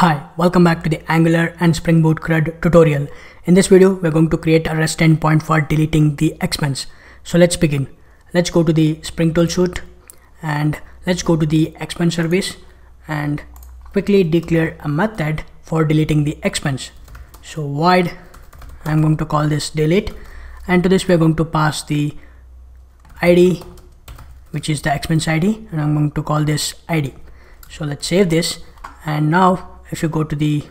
Hi, welcome back to the Angular and Spring Boot CRUD tutorial. In this video, we're going to create a REST endpoint for deleting the expense. So let's begin. Let's go to the Spring Tool Suite and let's go to the expense service and quickly declare a method for deleting the expense. So void, I'm going to call this delete and to this we're going to pass the ID which is the expense ID and I'm going to call this ID. So let's save this and now if you go to the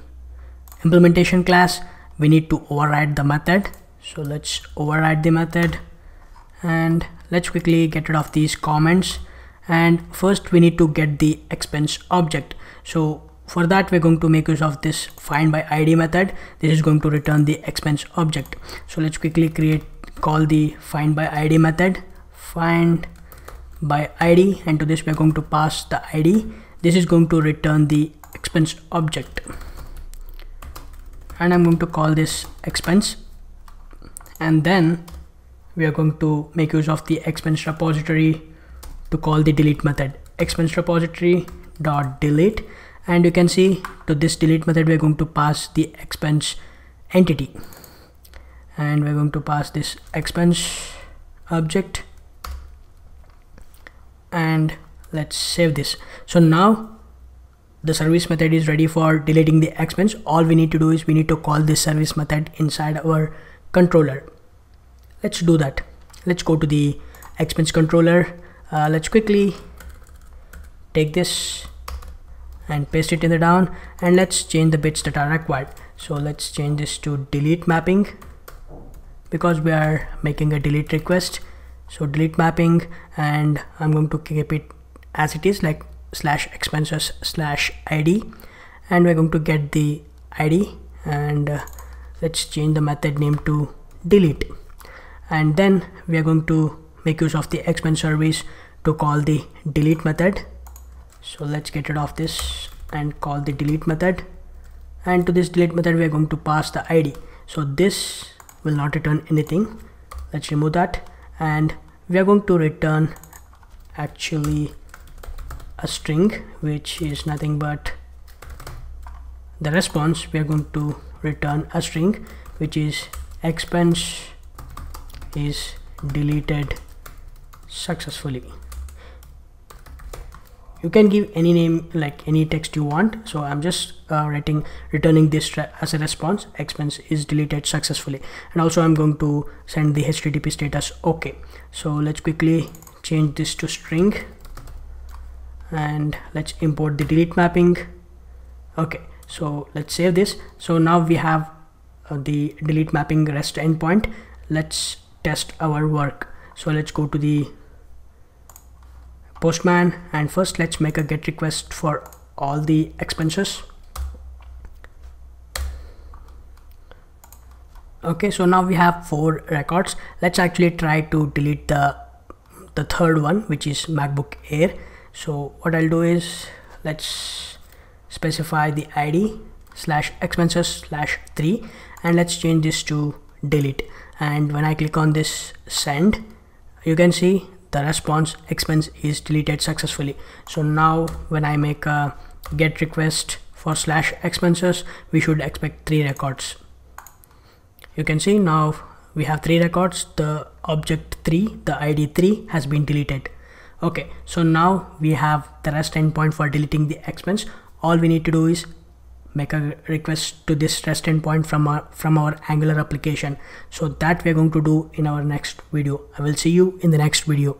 implementation class we need to override the method. So let's override the method and let's quickly get rid of these comments. And first we need to get the expense object. So for that we're going to make use of this find by id method. This is going to return the expense object. So let's quickly create call the find by id method. Find by id and to this. We're going to pass the id this is going to return the expense object. And I'm going to call this expense. And then we are going to make use of the expense repository to call the delete method. Expense repository dot delete. And you can see to this delete method we're going to pass the expense entity. And we're going to pass this expense object. And let's save this. So now the service method is ready for deleting the expense. All we need to do is we need to call this service method inside our controller. Let's do that. Let's go to the expense controller. Uh, let's quickly take this and paste it in the down and let's change the bits that are required. So let's change this to delete mapping because we are making a delete request. So delete mapping and I'm going to keep it as it is. Like slash expenses slash id and we're going to get the id and uh, let's change the method name to delete. And then we are going to make use of the expense service to call the delete method. So let's get rid of this and call the delete method. And to this delete method we are going to pass the id so this will not return anything. Let's remove that. And we are going to return actually a string which is nothing but the response. We are going to return a string which is expense is deleted successfully. You can give any name like any text you want. So i'm just uh, writing returning this as a response. Expense is deleted successfully. And also i'm going to send the http status. Okay. So let's quickly change this to string and let's import the delete mapping. Okay so let's save this. So now we have uh, the delete mapping rest endpoint. Let's test our work. So let's go to the postman and first let's make a get request for all the expenses. Okay so now we have four records. Let's actually try to delete the the third one which is macbook air so what I'll do is let's specify the ID slash expenses slash 3 and let's change this to delete. And when I click on this send you can see the response expense is deleted successfully. So now when I make a get request for slash expenses we should expect three records. You can see now we have three records. The object 3 the id 3 has been deleted okay so now we have the rest endpoint for deleting the expense. All we need to do is make a request to this rest endpoint from our from our angular application. So that we're going to do in our next video. I will see you in the next video